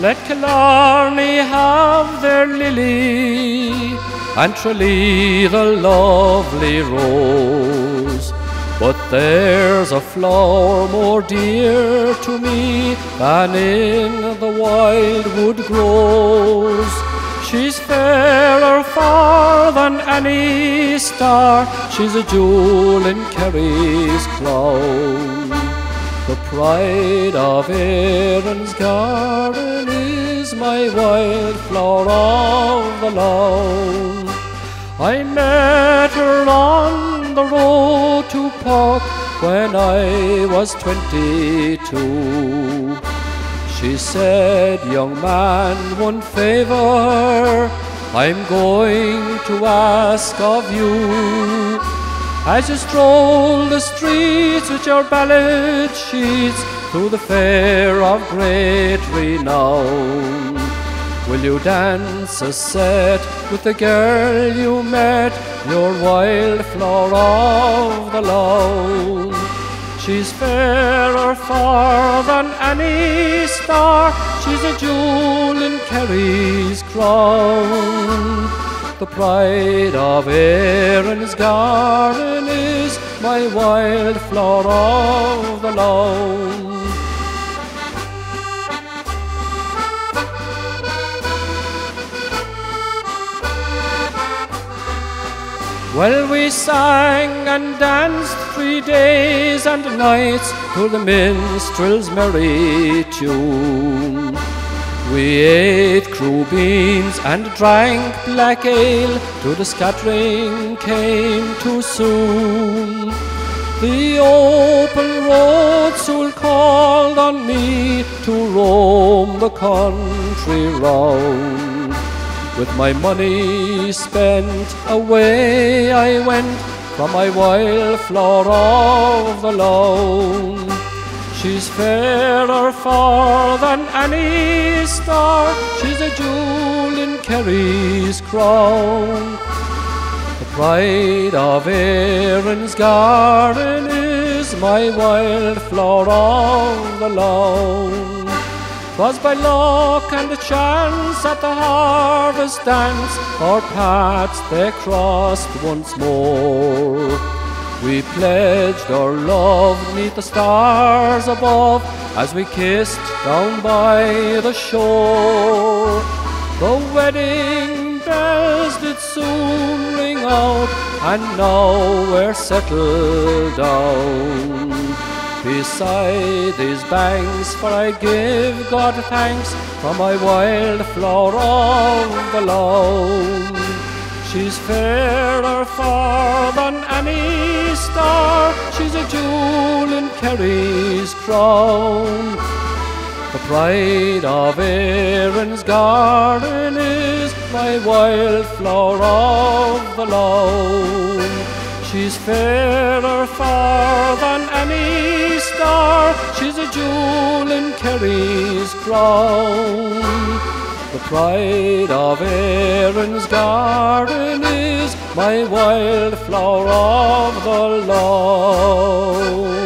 Let Killarney have their lily, and Tralee the lovely rose. But there's a flower more dear to me than in the wildwood grows. She's fairer far than any star, she's a jewel in Kerry's crown. The pride of Erin's garden is my wildflower of the Laune. I met her on the road to Puck when I was twenty-two. She said, young man, one favour I'm going to ask of you. As you stroll the streets with your ballad sheets through the fair of great renown, will you dance a set with the girl you met, your wildflower of the Laune? She's fairer far than any star, she's a jewel in Kerry's crown. The pride of Erin's garden is my wild flower of the Laune. Well, we sang and danced three days and nights to the minstrel's merry tune. We ate beans and drank black ale till the scattering came too soon. The open road soon called on me to roam the country round. With my money spent, away I went from my wildflower of the Laune. She's fairer far than any star, she's a jewel in Kerry's crown. The pride of Erin's garden is my wildflower of the Laune. 'Twas by luck and chance at the harvest dance our paths they crossed once more. We pledged our love neath the stars above as we kissed down by the shore. The wedding bells did soon ring out, and now we're settled down. Beside these banks, for I give God thanks for my wild flower of the Laune. She's fairer she's a jewel in Kerry's crown. The pride of Erin's garden is my wildflower of the Laune. She's fairer far than any star, she's a jewel in Kerry's crown. The pride of Erin's garden is my wildflower of the Laune.